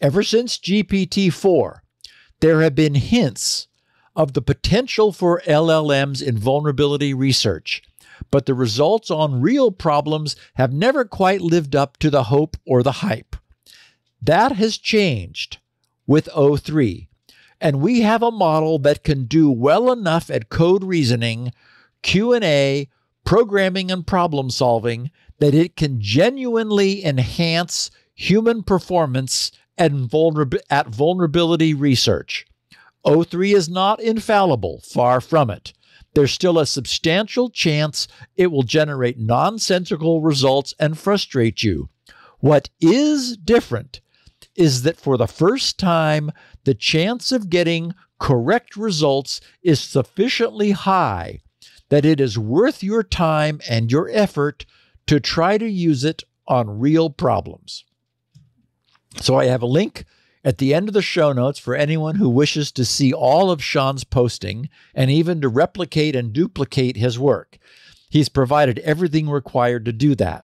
Ever since GPT 4, there have been hints of the potential for LLMs in vulnerability research, but the results on real problems have never quite lived up to the hope or the hype. That has changed with O3, and we have a model that can do well enough at code reasoning, Q&A, programming and problem solving that it can genuinely enhance human performance at, vulner- at vulnerability research. O3 is not infallible, far from it. There's still a substantial chance it will generate nonsensical results and frustrate you. What is different is that for the first time, the chance of getting correct results is sufficiently high that it is worth your time and your effort to try to use it on real problems. So I have a link at the end of the show notes for anyone who wishes to see all of Sean's posting and even to replicate and duplicate his work. He's provided everything required to do that.